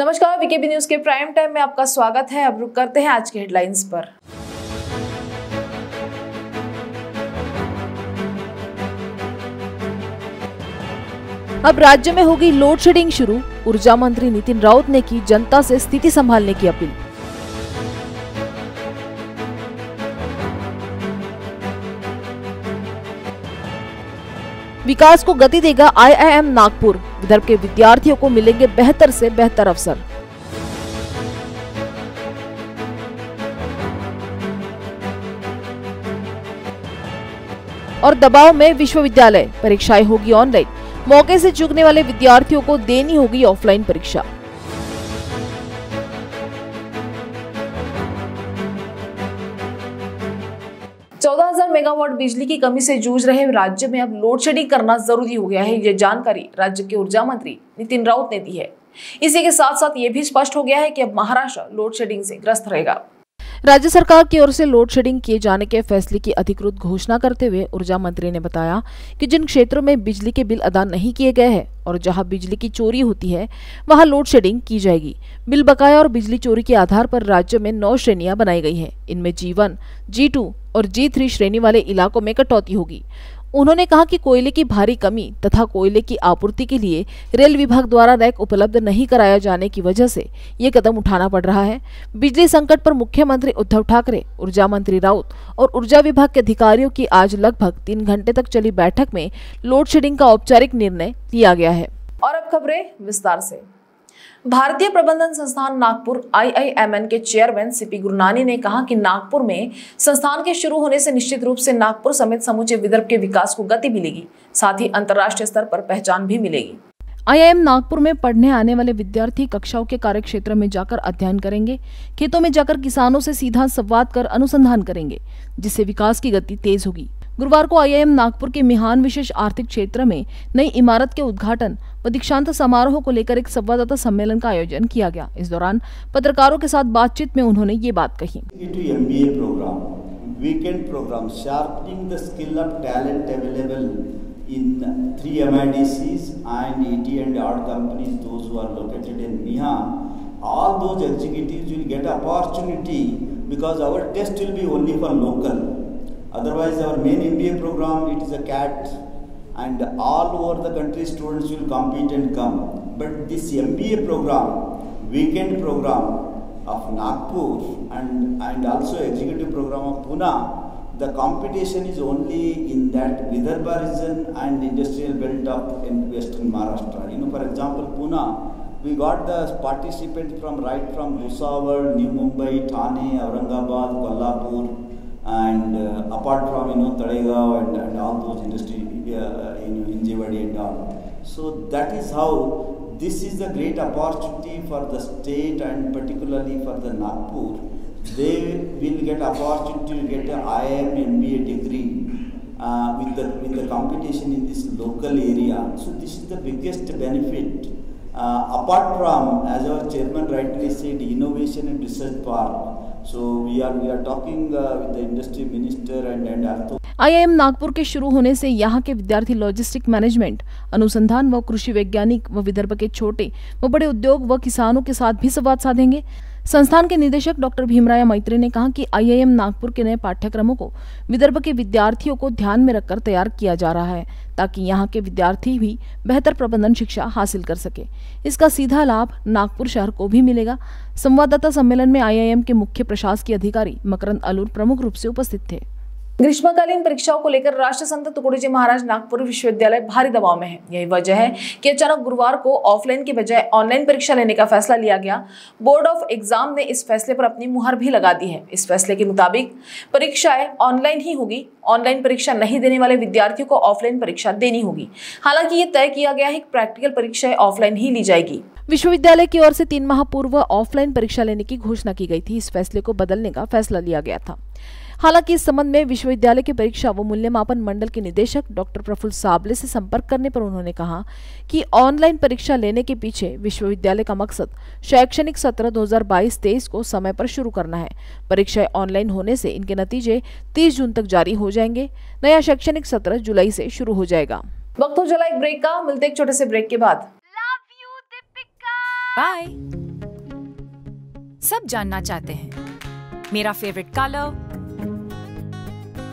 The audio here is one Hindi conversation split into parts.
नमस्कार वीकेबी न्यूज़ के प्राइम टाइम में आपका स्वागत है। अब रुक करते हैं आज के हेडलाइंस पर। अब राज्य में होगी लोड शेडिंग शुरू। ऊर्जा मंत्री नितिन राउत ने की जनता से स्थिति संभालने की अपील। विकास को गति देगा आईआईएम नागपुर। विदर्भ के विद्यार्थियों को मिलेंगे बेहतर से बेहतर अवसर। और दबाव में विश्वविद्यालय। परीक्षाएँ होगी ऑनलाइन। मौके से चूकने वाले विद्यार्थियों को देनी होगी ऑफलाइन परीक्षा। चौदह हज़ार मेगावाट बिजली की कमी से जूझ रहे राज्य में अब लोड शेडिंग करना ज़रूरी हो गया है, ये जानकारी राज्य के ऊर्जा मंत्री नितिन राउत ने दी है। इसी के साथ साथ ये भी स्पष्ट हो गया है कि अब महाराष्ट्र लोड शेडिंग से ग्रस्त रहेगा। राज्य सरकार की ओर से लोड शेडिंग किए जाने के फैसले की अधिकृत घोषणा करते हुए ऊर्जा मंत्री ने बताया कि जिन क्षेत्रों में बिजली के बिल अदा नहीं किए गए हैं और जहाँ बिजली की चोरी होती है, वहाँ लोड शेडिंग की जाएगी। बिल बकाया और बिजली चोरी के आधार पर राज्य में नौ श्रेणियाँ बनाई गई हैं। इनमें जी वन जी टू और जी थ्री श्रेणी वाले इलाकों में कटौती होगी। उन्होंने कहा कि कोयले की भारी कमी तथा कोयले की आपूर्ति के लिए रेल विभाग द्वारा रैक उपलब्ध नहीं कराया जाने की वजह से ये कदम उठाना पड़ रहा है। बिजली संकट पर मुख्यमंत्री उद्धव ठाकरे, ऊर्जा मंत्री राउत और ऊर्जा विभाग के अधिकारियों की आज लगभग तीन घंटे तक चली बैठक में लोड शेडिंग का औपचारिक निर्णय लिया गया है। और अब खबरें विस्तार से। भारतीय प्रबंधन संस्थान नागपुर आईआईएमएन के चेयरमैन सीपी गुरुनानी ने कहा कि नागपुर में संस्थान के शुरू होने से निश्चित रूप से नागपुर समेत समूचे विदर्भ के विकास को गति मिलेगी, साथ ही अंतर्राष्ट्रीय स्तर पर पहचान भी मिलेगी। आईआईएम नागपुर में पढ़ने आने वाले विद्यार्थी कक्षाओं के कार्य क्षेत्र में जाकर अध्ययन करेंगे, खेतों में जाकर किसानों से सीधा संवाद कर अनुसंधान करेंगे, जिससे विकास की गति तेज होगी। गुरुवार को आईआईएम नागपुर के मिहान विशेष आर्थिक क्षेत्र में नई इमारत के उद्घाटन व दीक्षांत समारोह को लेकर एक संवाददाता सम्मेलन का आयोजन किया गया इस दौरान पत्रकारों के साथ बातचीत में उन्होंने ये बात कही weekend program, sharpening the skill of talent available in three MIDCs and ET and art companies, those who are located in Mihan, all those executives will get opportunity because our test will be only for local. Otherwise, our main MBA program, it is a CAT and all over the country students will compete and come. But this MBA program, weekend program of Nagpur and, and also executive program of Pune, the competition is only in that Vidarbha region and industrial belt of in western Maharashtra. You know, for example, Pune, we got the participants from right from Bhusawal, New Mumbai, Thane, Aurangabad, Kolhapur, and uh, apart from you know Talegaon and, and all those industry uh, in Injivadi and all. So that is how this is a great opportunity for the state and particularly for the Nagpur. They will get opportunity to get a IIM MBA degree uh, with the with the competition in this local area. So this is the biggest benefit. Uh, apart from, as our chairman rightly said, innovation and research park. So we are we are talking uh, with the industry minister and and also. IIM Nagpur के शुरू होने से यहाँ के विद्यार्थी लॉजिस्टिक मैनेजमेंट अनुसंधान व कृषि वैज्ञानिक व विदर्भ के छोटे व बड़े उद्योग व किसानों के साथ भी संवाद साधेंगे संस्थान के निदेशक डॉक्टर भीमराया मैत्री ने कहा कि आईआईएम नागपुर के नए पाठ्यक्रमों को विदर्भ के विद्यार्थियों को ध्यान में रखकर तैयार किया जा रहा है, ताकि यहाँ के विद्यार्थी भी बेहतर प्रबंधन शिक्षा हासिल कर सके। इसका सीधा लाभ नागपुर शहर को भी मिलेगा। संवाददाता सम्मेलन में आईआईएम के मुख्य प्रशासकीय अधिकारी मकरंद अलूर प्रमुख रूप से उपस्थित थे। ग्रीष्मकालीन परीक्षाओं को लेकर राष्ट्र संत तुकडोजी महाराज नागपुर विश्वविद्यालय भारी दबाव में है। यही वजह है कि अचानक गुरुवार को ऑफलाइन की बजाय ऑनलाइन परीक्षा लेने का फैसला लिया गया। बोर्ड ऑफ़ एग्ज़ाम ने इस फैसले पर अपनी मुहर भी लगा दी है। इस फैसले के मुताबिक परीक्षाएँ ऑनलाइन ही होगी। ऑनलाइन परीक्षा नहीं देने वाले विद्यार्थियों को ऑफलाइन परीक्षा देनी होगी। हालाँकि ये तय किया गया है कि प्रैक्टिकल परीक्षाएँ ऑफलाइन ही ली जाएगी। विश्वविद्यालय की ओर से तीन माह पूर्व ऑफलाइन परीक्षा लेने की घोषणा की गई थी। इस फैसले को बदलने का फैसला लिया गया था। हालाँकि इस संबंध में विश्वविद्यालय के परीक्षा व मूल्यमापन मंडल के निदेशक डॉक्टर प्रफुल्ल साबले से संपर्क करने पर उन्होंने कहा कि ऑनलाइन परीक्षा लेने के पीछे विश्वविद्यालय का मकसद शैक्षणिक सत्र 2022-23 को समय पर शुरू करना है। परीक्षाएँ ऑनलाइन होने से इनके नतीजे 30 जून तक जारी हो जाएँगे। नया शैक्षणिक सत्र जुलाई से शुरू हो जाएगा। वक्त हो चला एक ब्रेक का। मिलते एक छोटे से ब्रेक के बाद. बाय सब जानना चाहते हैं। मेरा फेवरेट कलर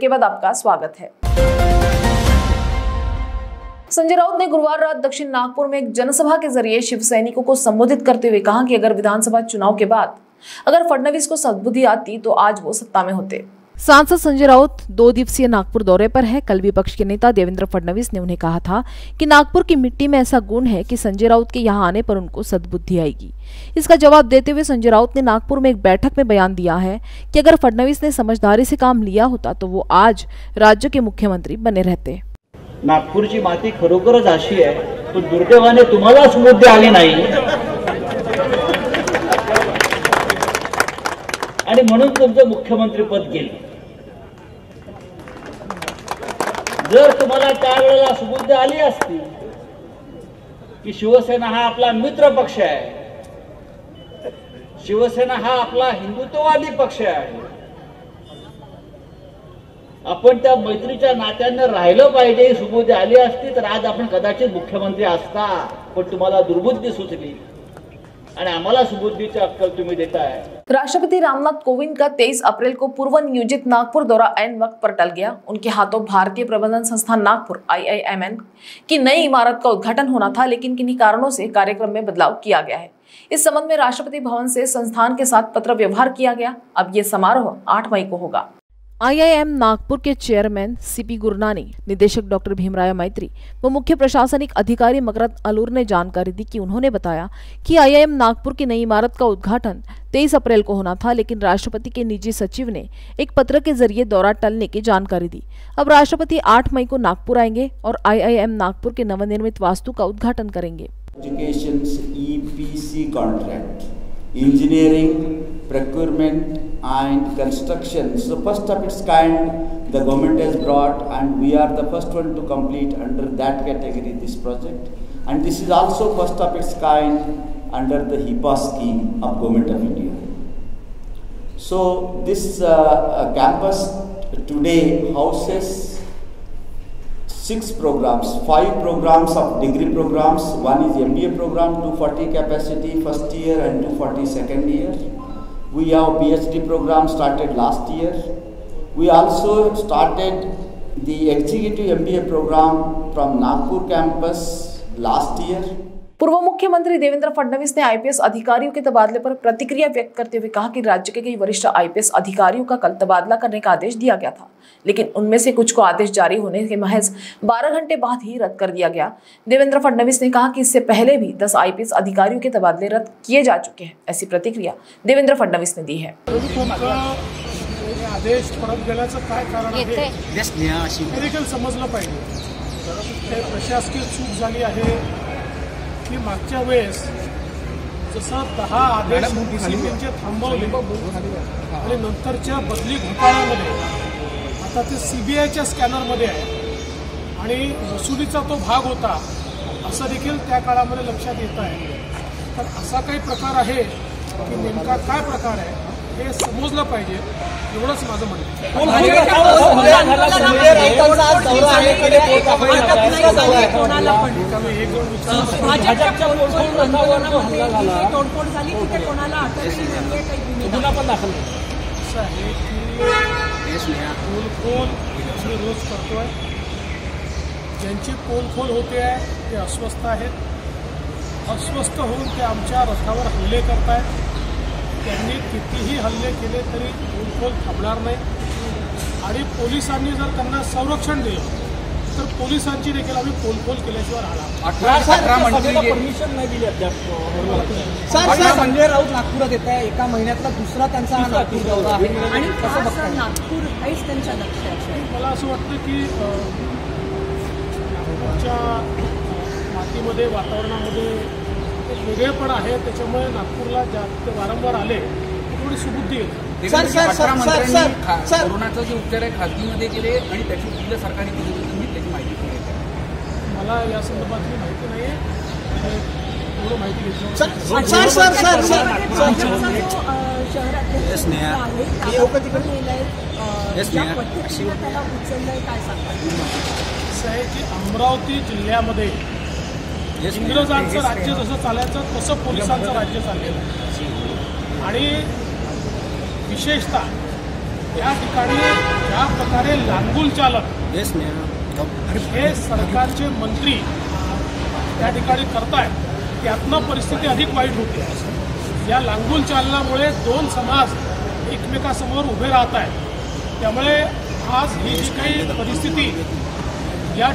के बाद आपका स्वागत है। संजय राउत ने गुरुवार रात दक्षिण नागपुर में एक जनसभा के ज़रिए शिव सैनिकों को संबोधित करते हुए कहा कि अगर विधानसभा चुनाव के बाद अगर फडणवीस को सदबुद्धि आती तो आज वो सत्ता में होते। सांसद संजय राउत दो दिवसीय नागपुर दौरे पर है। कल विपक्ष के नेता देवेंद्र फडणवीस ने उन्हें कहा था कि नागपुर की मिट्टी में ऐसा गुण है कि संजय राउत के यहाँ आने पर उनको सद्बुद्धि आएगी। इसका जवाब देते हुए संजय राउत ने नागपुर में एक बैठक में बयान दिया है कि अगर फडणवीस ने समझदारी से काम लिया होता तो वो आज राज्य के मुख्यमंत्री बने रहते। नागपूरची माती खरोखरच अशी आहे, पण दुर्दैवाने तुम्हाला समृद्धी आली नाही. आणि मुख्यमंत्री पद गेले. जर तुम्हाला त्यावेळेला सुबुद्ध आली असती की शिवसेना हा आपला मित्र पक्ष आहे शिवसेना हा आपला हिंदुत्ववादी पक्ष आहे आपण त्या मैत्रीच्या नात्यानं राहिलं पाहिजे ही सुबुद्धी आली असती तर आज आपण कदाचित मुख्यमंत्री असता पण तुम्हाला दुर्बुद्धी सुचली. राष्ट्रपति रामनाथ कोविंद का 23 अप्रैल को पूर्व नियोजित नागपुर दौरा ऐन वक्त पर टल गया. उनके हाथों भारतीय प्रबंधन संस्थान नागपुर आईआईएमएन की नई इमारत का उद्घाटन होना था, लेकिन किन्हीं कारणों से कार्यक्रम में बदलाव किया गया है। इस संबंध में राष्ट्रपति भवन से संस्थान के साथ पत्र व्यवहार किया गया। अब ये समारोह आठ मई को होगा। आईआईएम नागपुर के चेयरमैन सीपी गुरनानी, निदेशक डॉक्टर भीमराया मैत्री व मुख्य प्रशासनिक अधिकारी मकरत अलूर ने जानकारी दी कि उन्होंने बताया कि आईआईएम नागपुर की नई इमारत का उद्घाटन 23 अप्रैल को होना था, लेकिन राष्ट्रपति के निजी सचिव ने एक पत्र के ज़रिए दौरा टलने की जानकारी दी। अब राष्ट्रपति आठ मई को नागपुर आएँगे और आईआईएम नागपुर के नवनिर्मित वास्तु का उद्घाटन करेंगे। Engineering, procurement and construction. So first of its kind the government has brought and we are the first one to complete under that category this project. And this is also first of its kind under the HIPAA scheme of Government of India. So this uh, uh, campus today houses six programs, five programs of degree programs. One is MBA program, 240 capacity first year and 240 second year. We have PhD program started last year. We also started the executive MBA program from Nagpur campus last year. पूर्व मुख्यमंत्री देवेंद्र फडणवीस ने आईपीएस अधिकारियों के तबादले पर प्रतिक्रिया व्यक्त करते हुए कहा कि राज्य के कई वरिष्ठ आईपीएस अधिकारियों का कल तबादला करने का आदेश दिया गया था लेकिन उनमें से कुछ को आदेश जारी होने के महज 12 घंटे बाद ही रद्द कर दिया गया। देवेंद्र फडणवीस ने कहा कि इससे पहले भी 10 आईपीएस अधिकारियों के तबादले रद्द किए जा चुके हैं ऐसी प्रतिक्रिया देवेंद्र फडणवीस ने दी है। आदेश परत गेल्याचं काय कारण आहे? समजलं पाहिजे. प्रशासकीय चूक झाली आहे. की मागच्या वेळेस जसं दहा आदेश डीसीपीचे थांबवले आणि नंतरच्या बदली घोटाळ्यामध्ये आता ते सीबीआयच्या स्कॅनरमध्ये आहे. आणि वसुलीचा तो भाग होता असं देखील त्या काळामध्ये लक्षात येत आहे. तर असा काही प्रकार आहे की नेमका काय प्रकार आहे? हे समजलं पाहिजे एवढंच माझं म्हणणं आम्ही रोज करतोय. ज्यांची पोलखोल होते आहे ते अस्वस्थ आहेत. अस्वस्थ होऊन ते आमच्या रथावर हल्ले करतायत. त्यांनी कितीही हल्ले केले तरी पोलखोल थांबणार नाही. आणि पोलिसांनी जर त्यांना संरक्षण दिलं तर पोलिसांची देखील आम्ही पोलखोल केल्याशिवाय राहणार परमिशन नाही दिली अद्याप. संजय राऊत नागपुरात येत आहे. एका महिन्यातला दुसरा त्यांचा हा नागपूर दौरा आहे. आणि नागपूर हेच त्यांच्या लक्षात मला असं वाटतं की नागपूरच्या मातीमध्ये वातावरणामध्ये वेगळेपण आहे त्याच्यामुळे नागपूरला ज्या ते वारंवार आले. थोडी सुबुद्धी येते sir, sir, sir, sir, sir, sir. कोरोनाचा जे उपचार आहे खाजगीमध्ये केले आणि त्याची बिल सरकारने दिली होती तुम्ही त्याची माहिती दिली आहे. मला या संदर्भातली माहिती नाही आहे थोडं माहिती घेतली sir, sir, sir, sir, sir, Yes, Neha. Yes, Neha. असं आहे. की अमरावती जिल्ह्यामध्ये इंग्रजांचं राज्य जसं चालायचं तसं पोलिसांचं राज्य चाललेलं आहे. आणि विशेषतः या ठिकाणी ज्या प्रकारे लांगुल चालक हे सरकारचे मंत्री त्या ठिकाणी करतायत त्यातनं परिस्थिती अधिक वाईट होते. या लांगुल चालनामुळे दोन समाज एकमेकासमोर उभे राहत आहेत त्यामुळे आज ही जी काही परिस्थिती या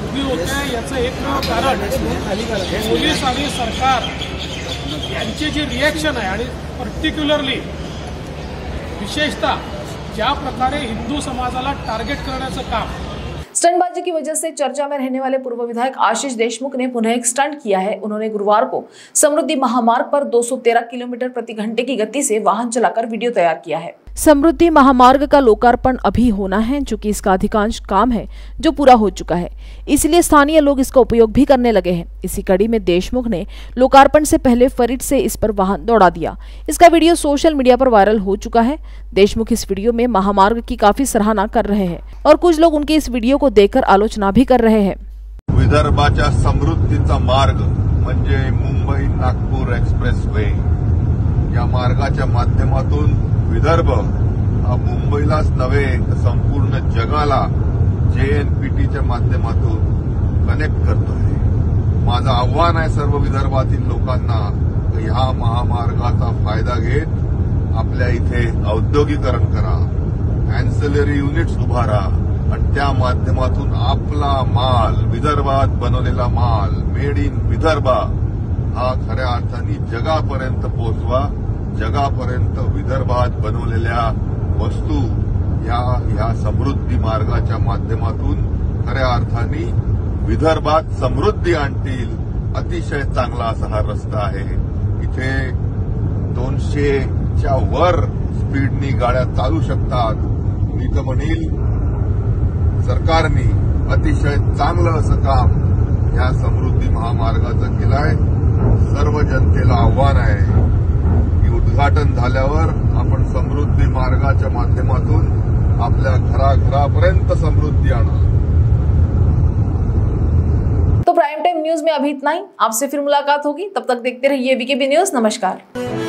उभी होते याचं एकमेव कारण. पोलीस आणि सरकार यांची जी रिॲक्शन आहे पर्टिक्युलरली विशेषतः ज्या प्रकारे हिंदू समाजाला टार्गेट करण्याचं काम. स्टंटबाजी की वजह से चर्चा में रहने वाले पूर्व विधायक आशीष देशमुख ने पुनः एक स्टंट किया है। उन्होंने गुरुवार को समृद्धि महामार्ग पर 213 किलोमीटर प्रति घंटे की गति से वाहन चलाकर वीडियो तैयार किया है। समृद्धि महामार्ग का लोकार्पण अभी होना है चूँकि इसका अधिकांश काम है, जो पूरा हो चुका है। इसलिए स्थानीय लोग इसका उपयोग भी करने लगे हैं। इसी कड़ी में देशमुख ने लोकार्पण से पहले फरीड से इस पर वाहन दौड़ा दिया। इसका वीडियो सोशल मीडिया पर वायरल हो चुका है। देशमुख इस वीडियो में महामार्ग की काफ़ी सराहना कर रहे हैं और कुछ लोग उनके इस वीडियो को देखकर आलोचना भी कर रहे हैं। विदर्भाच्या समृद्धीचा मार्ग म्हणजे मुंबई नागपूर एक्सप्रेस वे या मार्गाच्या माध्यमातून विदर्भ. हा मुंबईलाच नव्हे तर संपूर्ण जगाला जेएनपीटीच्या माध्यमातून कनेक्ट करतोय. माझं आव्हान आहे सर्व विदर्भातील लोकांना ह्या महामार्गाचा फायदा घेत आपल्या इथे औद्योगिकरण करा अँसेलरी युनिट्स उभारा आणि त्या माध्यमातून आपला माल विदर्भात बनवलेला माल मेड इन विदर्भा हा खऱ्या अर्थाने जगापर्यंत पोहोचवा. जगापर्यंत विदर्भात बनवलेल्या वस्तू या ह्या समृद्धी मार्गाच्या माध्यमातून खऱ्या अर्थाने विदर्भात समृद्धी आणतील अतिशय चांगला असा हा रस्ता आहे. इथे दोनशेच्या वर स्पीडनी गाड्या चालू शकतात. मी तर म्हणील सरकारने अतिशय चांगलं असं काम या समृद्धी महामार्गाचं केलं आहे सर्व जनतेला आव्हान आहे. उद्घाटन अपन समृद्धी मार्गाच्या माध्यमातून आपल्या घराघरापर्यंत समृद्धी आणा. तो प्राइम टाइम न्यूज़ में अभी इतना ही। आपसे फिर मुलाकात होगी। तब तक देखते रहिए बीकेबी न्यूज़ नमस्कार।